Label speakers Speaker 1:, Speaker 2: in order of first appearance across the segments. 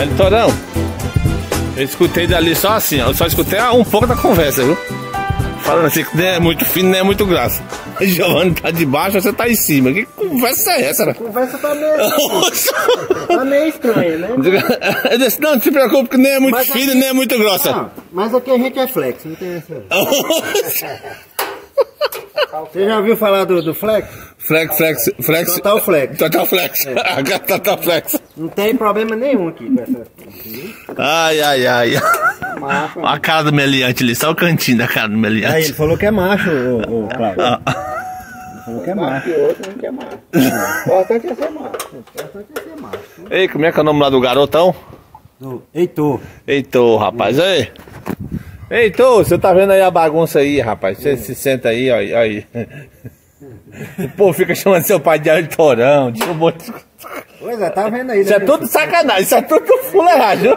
Speaker 1: É litorão? Eu escutei dali só assim, ó. Eu só escutei um pouco da conversa, viu? Falando assim que nem é muito fino, nem é muito graça. Giovanni tá de baixo, você tá em cima. Que conversa é essa, né?
Speaker 2: Conversa tá meio, tá meio estranha, né?
Speaker 1: Eu disse, não, não se preocupe que nem é muito
Speaker 2: Mas
Speaker 1: fino,
Speaker 2: aqui-
Speaker 1: nem é muito grossa.
Speaker 2: Ah, mas aqui a gente é flex, não tem essa. Você já ouviu falar do, do flex?
Speaker 1: flex, flex, flex.
Speaker 2: Total flex.
Speaker 1: Total flex. Total flex.
Speaker 2: Não tem problema nenhum aqui com essa.
Speaker 1: Ai, ai, ai.
Speaker 2: Macho.
Speaker 1: Olha a cara do meliante ali, só o cantinho da cara do
Speaker 2: Aí
Speaker 1: meliante.
Speaker 2: ele falou que é macho, o, o Cláudio.
Speaker 1: Ah,
Speaker 2: Ele falou que é macho. outro não quer macho. O importante é ser macho. O importante é ser macho.
Speaker 1: Ei, como é que é o nome lá do garotão?
Speaker 2: Do Heitor.
Speaker 1: Heitor, rapaz, aí. Heitor, você tá vendo aí a bagunça aí, rapaz? Você se senta aí, ó, aí. Pô, fica chamando seu pai de Heitorão, de um monte de...
Speaker 2: Pois é, tá vendo aí.
Speaker 1: Isso é
Speaker 2: né?
Speaker 1: tudo sacanagem, isso é tudo fuleiragem, viu?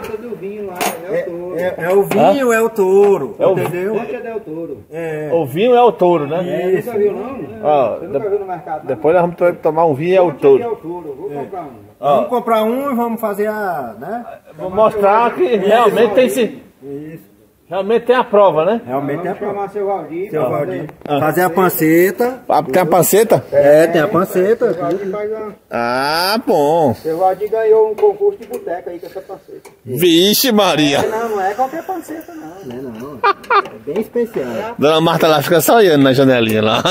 Speaker 2: É, é, é o vinho, é o touro.
Speaker 1: É o-
Speaker 2: entendeu?
Speaker 3: Del Touro.
Speaker 2: É.
Speaker 1: O vinho é o touro, né?
Speaker 2: Isso.
Speaker 3: Nunca viu não?
Speaker 1: Ó,
Speaker 3: Você
Speaker 1: de-
Speaker 3: nunca viu no mercado? não?
Speaker 1: depois nós vamos to- tomar um vinho e é o touro.
Speaker 3: É o touro. Vou comprar um.
Speaker 2: Vamos comprar um e vamos fazer a. né?
Speaker 1: Vou mostrar que realmente tem esse...
Speaker 2: Isso.
Speaker 1: Realmente tem a prova, né?
Speaker 2: Realmente é a
Speaker 3: Vamos chamar seu Valdir.
Speaker 2: Seu Valdir. Fazer a panceta.
Speaker 1: Ah, Tem a panceta?
Speaker 2: É, tem a panceta.
Speaker 3: Valdir faz uma...
Speaker 1: Ah, bom.
Speaker 3: Seu Valdir ganhou um concurso de boteca aí com essa panceta.
Speaker 1: Vixe Maria.
Speaker 3: Não, não é qualquer panceta não.
Speaker 2: Não é não. É bem especial.
Speaker 1: Dona Marta lá fica só olhando na janelinha lá.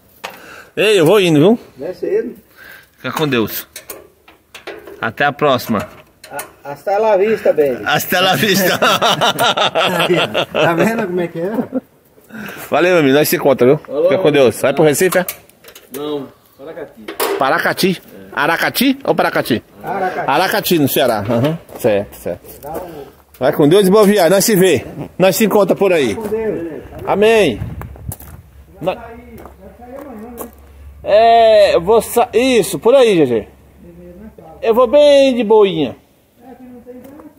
Speaker 1: Ei, eu vou indo, viu?
Speaker 3: Não é cedo.
Speaker 1: Fica com Deus. Até a próxima.
Speaker 3: Hasta la vista, baby.
Speaker 1: Hasta la vista.
Speaker 2: Tá vendo como é que é?
Speaker 1: Valeu, meu amigo. Nós se encontra, viu? Fica com Deus. Vai pro Recife, é?
Speaker 3: Não, Paracati.
Speaker 1: Paracati. Aracati ou Paracati?
Speaker 3: Aracati.
Speaker 1: Aracati, no Ceará. Aham. Certo, certo. Vai com Deus e boa viagem. Nós se vê. Nós se encontra por aí. Amém. Nó- É, eu vou sa... Isso, por aí, GG. Eu vou bem de boinha.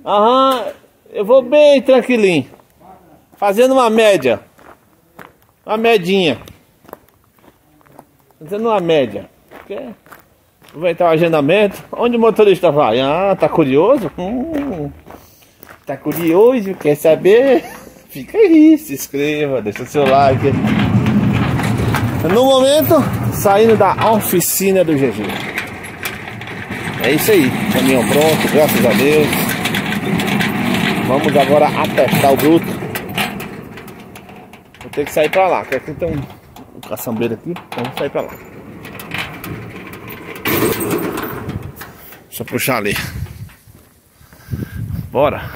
Speaker 1: Aham, eu vou bem tranquilinho. Fazendo uma média. Uma medinha. Fazendo uma média. Quer? Aproveitar o agendamento. Onde o motorista vai? Ah, tá curioso? Hum, tá curioso? Quer saber? Fica aí, se inscreva, deixa seu like. No momento, saindo da oficina do GG. É isso aí, caminhão pronto, graças a Deus. Vamos agora apertar o bruto. Vou ter que sair pra lá, que aqui tem um, um caçambeiro aqui, então vamos sair pra lá. Deixa eu puxar ali. Bora.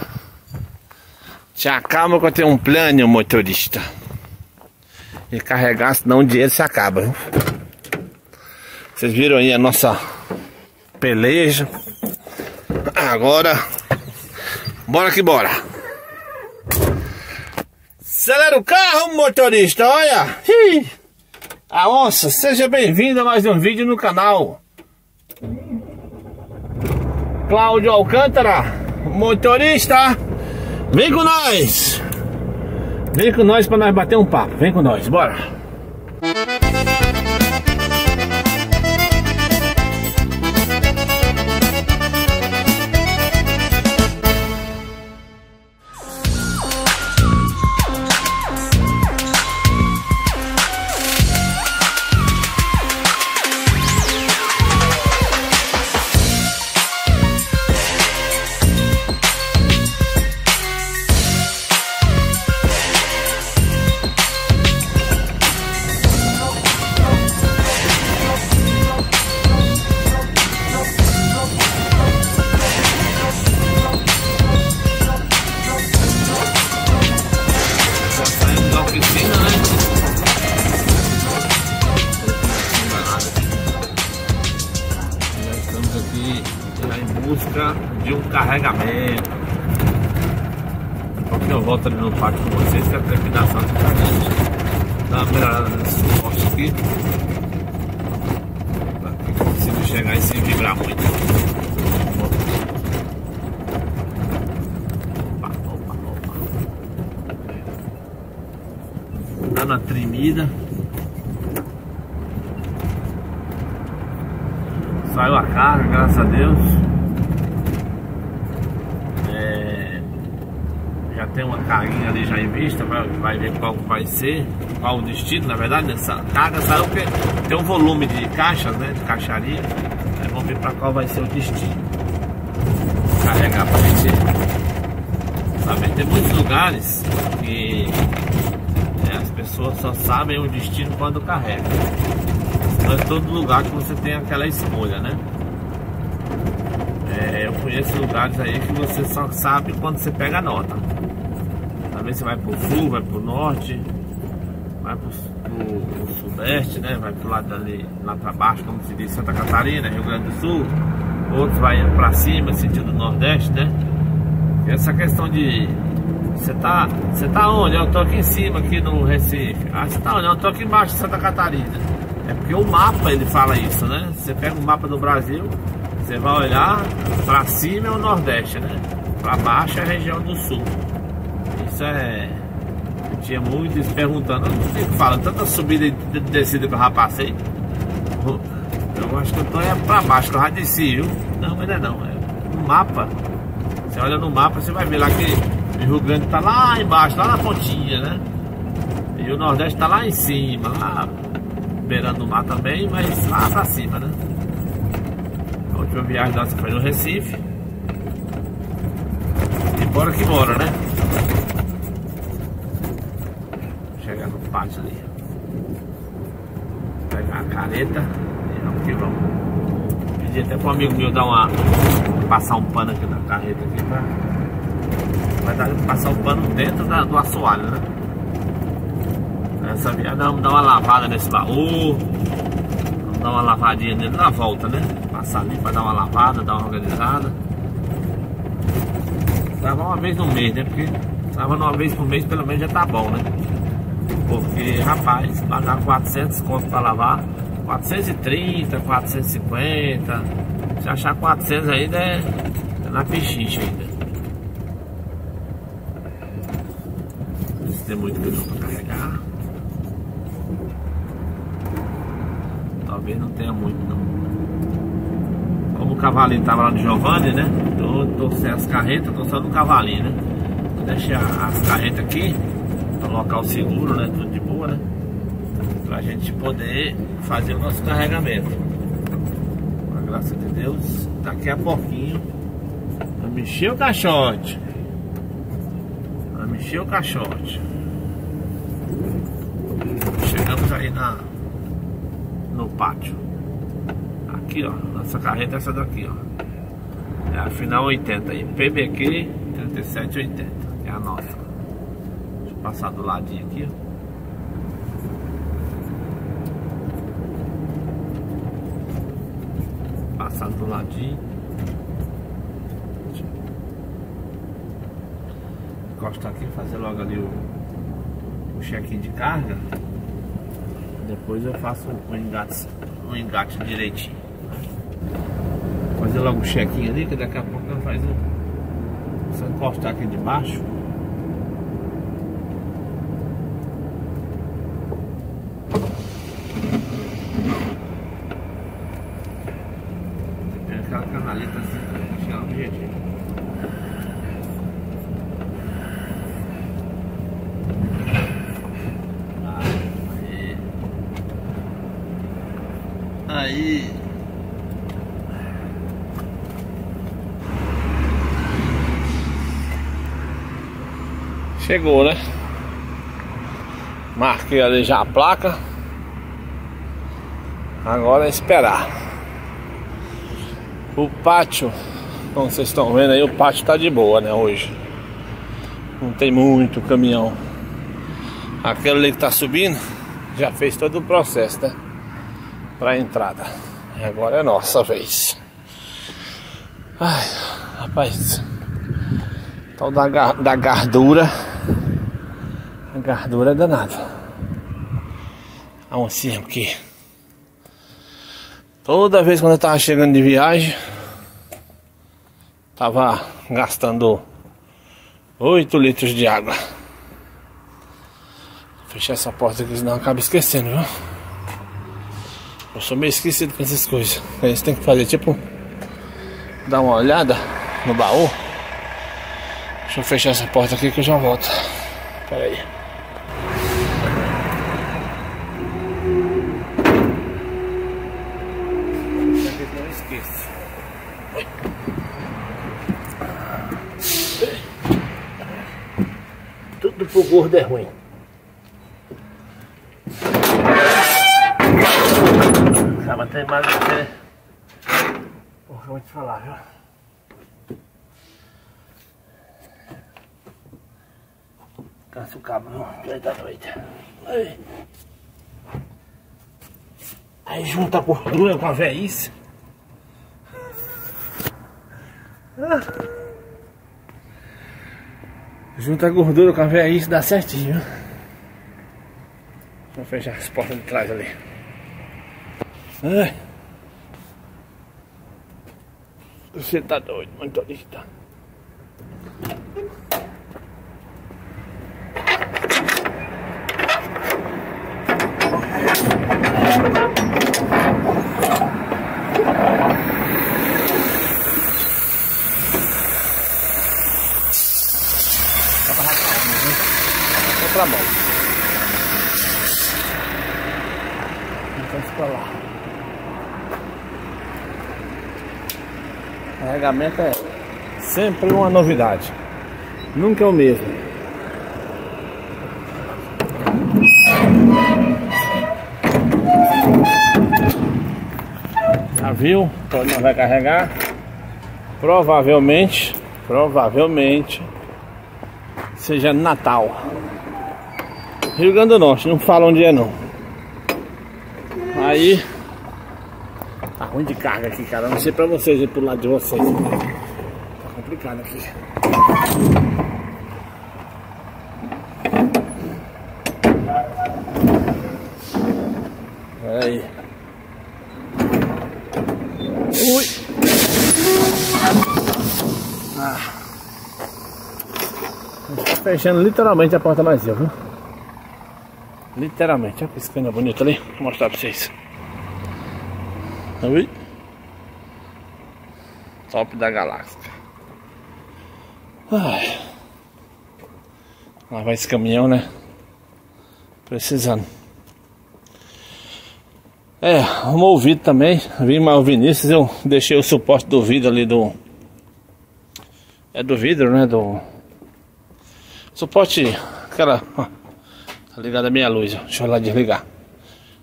Speaker 1: Te acalma que eu tenho um plano, motorista. E carregar, senão o dinheiro se acaba. viu? Vocês viram aí a nossa peleja. Agora, bora que bora. Acelera o carro, motorista, olha. A onça, seja bem-vindo a mais um vídeo no canal. Cláudio Alcântara, motorista, vem com nós. Vem com nós para nós bater um papo. Vem com nós, bora. Carregamento. Porque eu volto ali no parque com vocês que a trepidação de carregamento. Dá uma melhorada nesse suporte aqui. Pra que chegar e sem vibrar muito. Tá na tremida. Saiu a carga, graças a Deus. já tem uma carguinha ali já em vista, vai, vai ver qual vai ser, qual o destino, na verdade, nessa carga saiu porque tem um volume de caixas, né, de caixaria, aí vamos ver para qual vai ser o destino. Carregar para gente saber. Tem muitos lugares que é, as pessoas só sabem o destino quando carrega. Não é todo lugar que você tem aquela escolha, né? É, eu conheço lugares aí que você só sabe quando você pega a nota. Também você vai pro sul, vai pro norte, vai pro, pro, pro sudeste, né? Vai pro lado dali, lá pra baixo, como se diz, Santa Catarina, Rio Grande do Sul. Outros vai pra cima, sentido nordeste, né? E essa questão de você tá, você tá onde? Eu tô aqui em cima, aqui no Recife. Ah, você tá onde? Eu tô aqui embaixo de Santa Catarina. É porque o mapa ele fala isso, né? Você pega o mapa do Brasil, você vai olhar para cima é o Nordeste, né? Para baixo é a região do Sul. Isso é. Tinha muitos perguntando, eu não sei o que fala, tanta subida e descida que eu já passei. Eu acho que eu tô é para baixo, que eu já desci, viu? Não, não é não. É no mapa. Você olha no mapa, você vai ver lá que o Rio Grande tá lá embaixo, lá na pontinha, né? E o Nordeste tá lá em cima, lá beirando o mar também, mas lá pra cima, né? última viagem nossa foi no Recife. E bora que bora, né? Chegar no pátio ali. Pegar a careta e vamos. Pedi até pro amigo meu dar uma. passar um pano aqui na carreta aqui pra. Vai dar passar o um pano dentro da, do assoalho, né? Essa viagem vamos dar uma lavada nesse baú. Vamos dar uma lavadinha nele na volta, né? Passar ali para dar uma lavada, dar uma organizada. Tava uma vez no mês, né? Porque tava uma vez por mês, pelo menos já tá bom, né? Porque, rapaz, pagar 400 conto para lavar, 430, 450. Se achar 400 ainda é, é na pichicha ainda. Se tem muito pneu para carregar. Talvez não tenha muito não cavalinho tava lá no Giovanni, né? Eu torci as carretas, tô só no cavalinho, né? Deixei as carretas aqui, no local seguro, né? Tudo de boa, né? Pra gente poder fazer o nosso carregamento. Com a graça de Deus, daqui a pouquinho vai mexer o caixote. Vai mexer o caixote. Chegamos aí na, no pátio aqui, ó. Nossa carreta é essa daqui, ó. É a final 80 aí. PBQ 3780. É a nossa. Deixa eu passar do ladinho aqui, ó. Passar do ladinho. Encostar aqui, fazer logo ali o, o check-in de carga. Depois eu faço o engate, o engate direitinho. Fazer logo um chequinho ali, que daqui a pouco ela faz um. Só encostar aqui de baixo. Tem aquela canaleta assim pra chegar no jeitinho. Aí. Chegou, né? Marquei ali já a placa. Agora é esperar. O pátio, como vocês estão vendo aí, o pátio tá de boa, né, hoje. Não tem muito caminhão. Aquele ali que tá subindo já fez todo o processo, né? Pra entrada. E agora é nossa vez. Ai, rapaz. Tal da, da gardura. A gardura é danada. A oncinha porque toda vez quando eu tava chegando de viagem, tava gastando 8 litros de água. Fechar essa porta aqui, senão acaba esquecendo, viu? Eu sou meio esquecido com essas coisas. Eles tem que fazer tipo dar uma olhada no baú. Deixa eu fechar essa porta aqui que eu já volto. Pera aí. Não esqueça. Tudo pro gordo é ruim. Sabe até mais do que. Porra, eu vou te falar, viu? Cansa o cabo, viu? Já tá doido. Aí. Aí junta a gordura com a velhice. Junta a gordura com a velhice dá certinho. Vou fechar as portas de trás ali. Ai. Você tá doido, motorista. Vou pra mão. Então fica lá. Carregamento é sempre uma novidade. Nunca é o mesmo. Já viu? Não vai carregar? Provavelmente, provavelmente seja Natal. Rio Grande do Norte, não fala onde é não. Aí ruim de carga aqui, cara. Não sei pra vocês ir pro lado de vocês. Tá complicado aqui. Pera aí. Ui. Ah. Tá fechando literalmente a porta vazia, viu? Literalmente. Olha a piscina bonita ali. Vou mostrar pra vocês. Oi. Top da galáxia. Ai. Lá vai esse caminhão, né? Precisando. É, arrumou o vidro também. Vim mais o Vinícius, eu deixei o suporte do vidro ali do. É do vidro, né? Do. Suporte. Aquela. Tá ligada a minha luz, ó. Deixa eu lá desligar.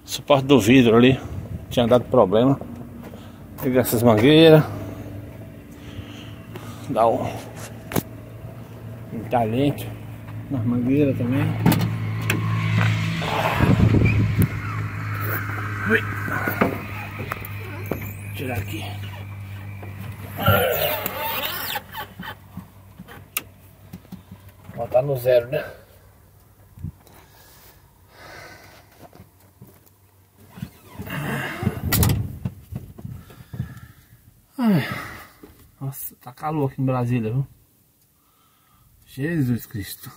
Speaker 1: Suporte do vidro ali. Tinha dado problema. Liga essas mangueiras. Dá um. Um talento nas mangueiras também. Ui. Tirar aqui. Botar no zero, né? Ai. Nossa, tá calor aqui em Brasília, viu? Jesus Cristo.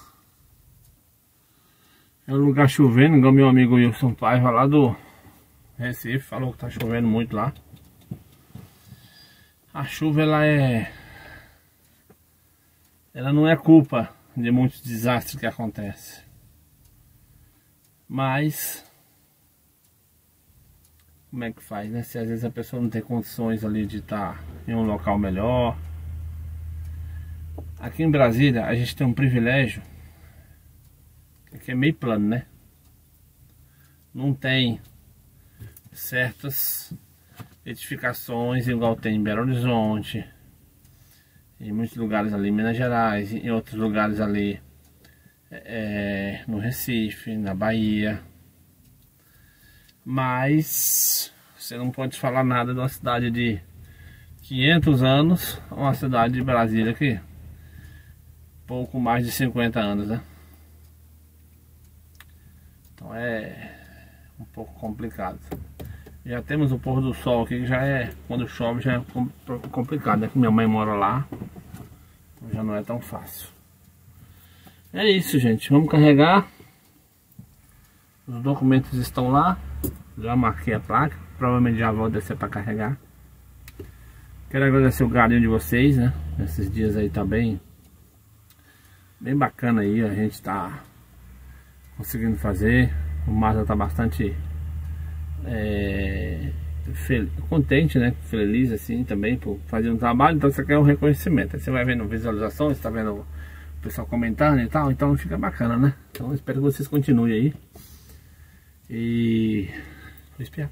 Speaker 1: É um lugar chovendo, igual meu amigo Wilson Paiva lá do Recife falou que tá chovendo muito lá. A chuva ela é. Ela não é culpa de muitos desastres que acontecem. Mas como é que faz, né? Se às vezes a pessoa não tem condições ali de estar em um local melhor. Aqui em Brasília a gente tem um privilégio que é meio plano, né? Não tem certas edificações igual tem em Belo Horizonte, em muitos lugares ali em Minas Gerais, em outros lugares ali é, no Recife, na Bahia. Mas você não pode falar nada de uma cidade de 500 anos, uma cidade de Brasília que pouco mais de 50 anos, né? Então é um pouco complicado. Já temos o pôr do sol aqui que já é, quando chove já é complicado, né? Que minha mãe mora lá, já não é tão fácil. É isso, gente. Vamos carregar. Os documentos estão lá. Já marquei a placa. Provavelmente já vou descer para carregar. Quero agradecer o carinho de vocês, né? Esses dias aí tá bem bem bacana aí, a gente tá conseguindo fazer. O Mazda tá bastante é, contente, né? Feliz assim também por fazer um trabalho, então você quer um reconhecimento. Aí você vai vendo visualizações, tá vendo o pessoal comentando e tal, então fica bacana, né? Então espero que vocês continuem aí. E. Vou espiar.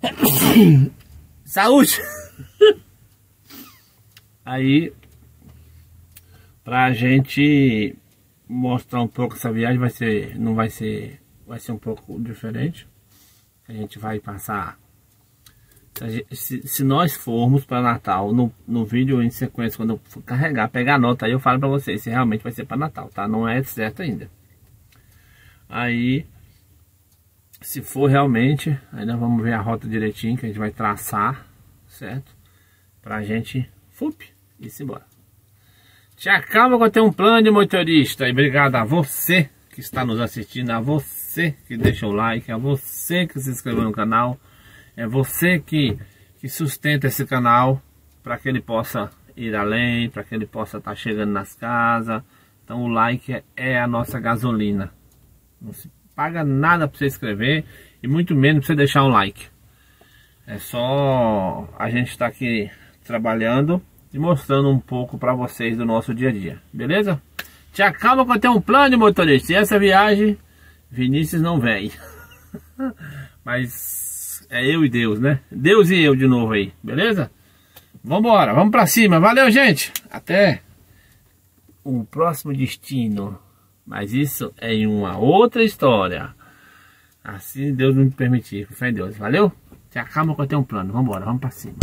Speaker 1: Saúde! aí, pra gente mostrar um pouco essa viagem, vai ser. Não vai ser. Vai ser um pouco diferente. A gente vai passar. Se, se nós formos para Natal, no, no vídeo em sequência, quando eu carregar, pegar a nota, aí eu falo para vocês se realmente vai ser para Natal, tá? Não é certo ainda. Aí se for realmente, ainda vamos ver a rota direitinho que a gente vai traçar, certo? Pra gente, fup, e se embora. Te acalma que eu tenho um plano de motorista. E obrigado a você que está nos assistindo, a você que deixa o like, a você que se inscreveu no canal, é você que, que sustenta esse canal para que ele possa ir além, para que ele possa estar tá chegando nas casas. Então o like é, é a nossa gasolina. Não se paga nada para você escrever e muito menos para você deixar um like. É só a gente estar tá aqui trabalhando e mostrando um pouco para vocês do nosso dia a dia, beleza? Te acalma que eu tenho um plano de motorista e essa viagem Vinícius não vem. Mas é eu e Deus, né? Deus e eu de novo aí, beleza? Vambora, vamos para cima. Valeu, gente. Até o próximo destino. Mas isso é em uma outra história. Assim Deus me permitir, com fé em Deus. Valeu? Se acalma que eu tenho um plano. Vambora, vamos pra cima.